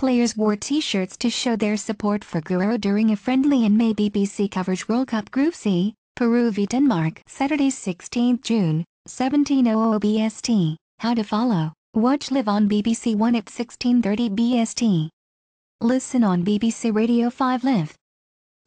Players wore t-shirts to show their support for Guerrero during a friendly in May BBC coverage World Cup Group C, Peru v Denmark Saturday 16 June, 1700 BST. How to follow. Watch live on BBC One at 1630 BST. Listen on BBC Radio 5 Live.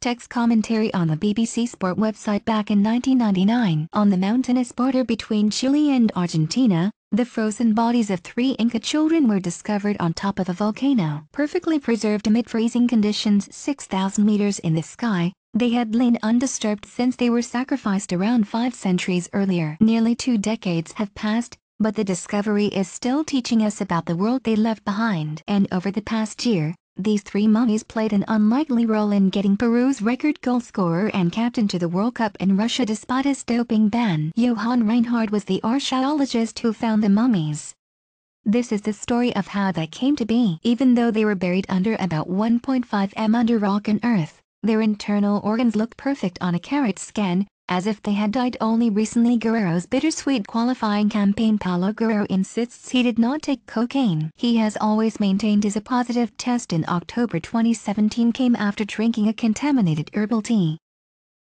Text commentary on the BBC Sport website back in 1999. On the mountainous border between Chile and Argentina, the frozen bodies of three Inca children were discovered on top of a volcano. Perfectly preserved amid freezing conditions 6,000 meters in the sky, they had lain undisturbed since they were sacrificed around five centuries earlier. Nearly two decades have passed, but the discovery is still teaching us about the world they left behind. And over the past year, these three mummies played an unlikely role in getting Peru's record goal scorer and captain to the World Cup in Russia despite his doping ban. Johan Reinhard was the archaeologist who found the mummies. This is the story of how they came to be. Even though they were buried under about 1.5 m under rock and earth, their internal organs looked perfect on a carrot scan, as if they had died only recently Guerrero's bittersweet qualifying campaign Paolo Guerrero insists he did not take cocaine. He has always maintained his a positive test in October 2017 came after drinking a contaminated herbal tea.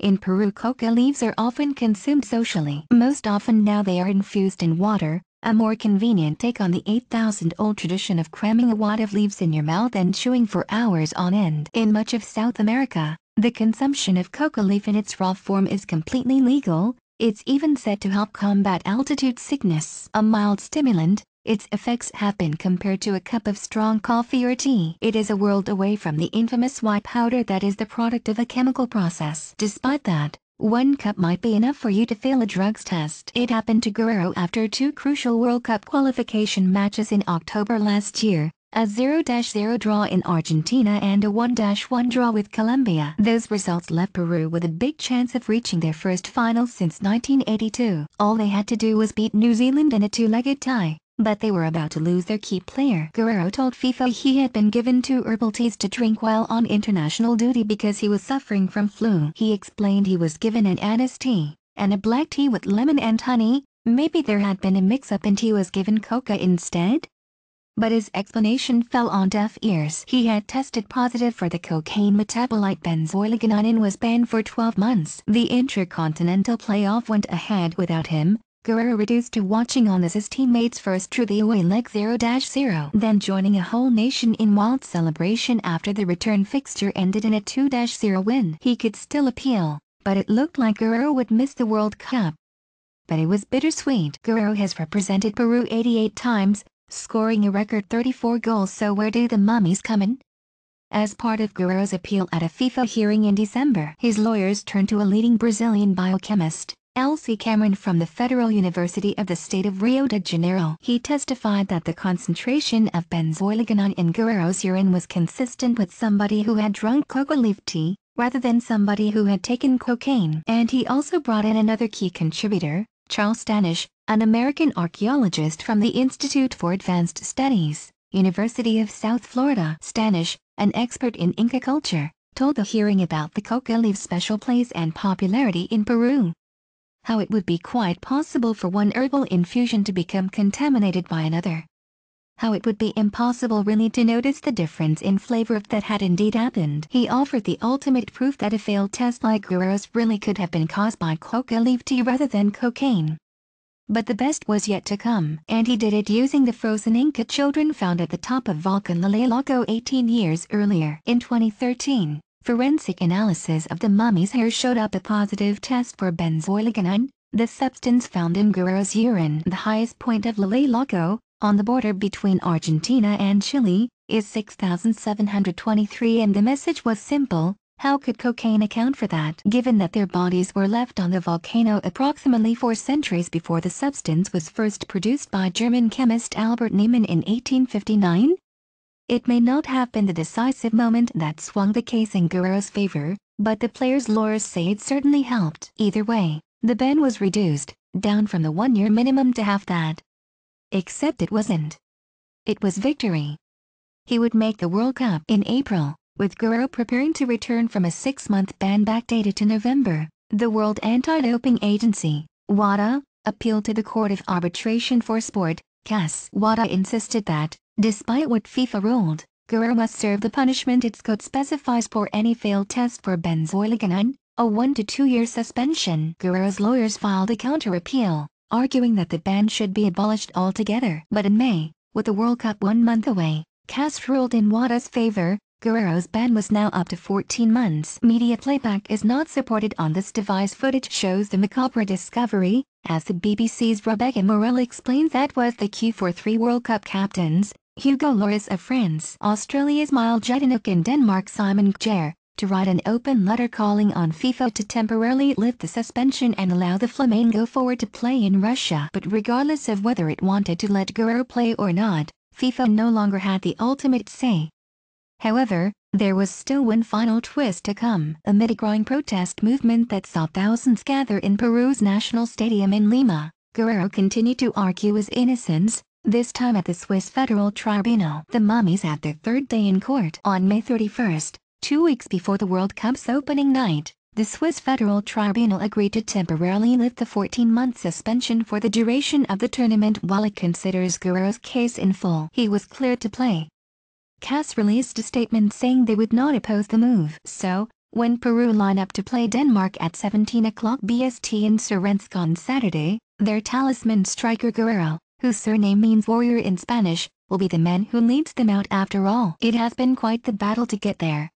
In Peru coca leaves are often consumed socially. Most often now they are infused in water, a more convenient take on the 8,000-old tradition of cramming a wad of leaves in your mouth and chewing for hours on end. In much of South America, the consumption of coca leaf in its raw form is completely legal, it's even said to help combat altitude sickness. A mild stimulant, its effects have been compared to a cup of strong coffee or tea. It is a world away from the infamous white powder that is the product of a chemical process. Despite that, one cup might be enough for you to fail a drugs test. It happened to Guerrero after two crucial World Cup qualification matches in October last year, a 0-0 draw in Argentina and a 1-1 draw with Colombia. Those results left Peru with a big chance of reaching their first final since 1982. All they had to do was beat New Zealand in a two-legged tie. But they were about to lose their key player. Guerrero told FIFA he had been given two herbal teas to drink while on international duty because he was suffering from flu. He explained he was given an anise tea, and a black tea with lemon and honey, maybe there had been a mix-up and he was given coca instead? But his explanation fell on deaf ears. He had tested positive for the cocaine metabolite benzoyl and was banned for 12 months. The Intercontinental Playoff went ahead without him, Guerrero reduced to watching on as his teammates first drew the away leg 0-0, then joining a whole nation in wild celebration after the return fixture ended in a 2-0 win. He could still appeal, but it looked like Guerrero would miss the World Cup. But it was bittersweet. Guerrero has represented Peru 88 times, scoring a record 34 goals so where do the mummies come in? As part of Guerrero's appeal at a FIFA hearing in December, his lawyers turned to a leading Brazilian biochemist, Elsie Cameron from the Federal University of the state of Rio de Janeiro. He testified that the concentration of benzoyl in Guerrero's urine was consistent with somebody who had drunk coca leaf tea, rather than somebody who had taken cocaine. And he also brought in another key contributor, Charles Stanish, an American archaeologist from the Institute for Advanced Studies, University of South Florida. Stanish, an expert in Inca culture, told the hearing about the coca leaf's special place and popularity in Peru. How it would be quite possible for one herbal infusion to become contaminated by another. How it would be impossible really to notice the difference in flavor if that had indeed happened. He offered the ultimate proof that a failed test like Guerrero's really could have been caused by coca leaf tea rather than cocaine. But the best was yet to come, and he did it using the frozen Inca children found at the top of Volcan Llullaillaco 18 years earlier. In 2013, forensic analysis of the mummy's hair showed up a positive test for benzoyl the substance found in Guerrero's urine. The highest point of Llullaillaco, on the border between Argentina and Chile, is 6,723 and the message was simple, how could cocaine account for that? Given that their bodies were left on the volcano approximately four centuries before the substance was first produced by German chemist Albert Niemann in 1859? It may not have been the decisive moment that swung the case in Guerrero's favor, but the player's lawyers say it certainly helped. Either way, the ban was reduced, down from the one-year minimum to half that. Except it wasn't. It was victory. He would make the World Cup in April, with Guerrero preparing to return from a six-month ban backdated to November. The World Anti-Doping Agency, WADA, appealed to the Court of Arbitration for Sport, CAS. WADA insisted that, despite what FIFA ruled, Guerrero must serve the punishment its code specifies for any failed test for benzoyl a 1 to 2 year suspension. Guerrero's lawyers filed a counter-appeal, arguing that the ban should be abolished altogether. But in May, with the World Cup one month away, CAS ruled in WADA's favor, Guerrero's ban was now up to 14 months. Media playback is not supported on this device footage shows the macabre discovery, as the BBC's Rebecca Morelle explains that was the cue for three World Cup captains, Hugo Lloris of France, Australia's Mile Jedinak and Denmark's Simon Kjær, to write an open letter calling on FIFA to temporarily lift the suspension and allow the Flamengo forward to play in Russia. But regardless of whether it wanted to let Guerrero play or not, FIFA no longer had the ultimate say. However, there was still one final twist to come. Amid a growing protest movement that saw thousands gather in Peru's national stadium in Lima, Guerrero continued to argue his innocence, this time at the Swiss Federal Tribunal. The mummies had their third day in court on May 31st, Two weeks before the World Cup's opening night, the Swiss Federal Tribunal agreed to temporarily lift the 14-month suspension for the duration of the tournament while it considers Guerrero's case in full. He was cleared to play. CAS released a statement saying they would not oppose the move. So, when Peru line up to play Denmark at 17 o'clock BST in Saransk on Saturday, their talisman striker Guerrero, whose surname means warrior in Spanish, will be the man who leads them out after all. It has been quite the battle to get there.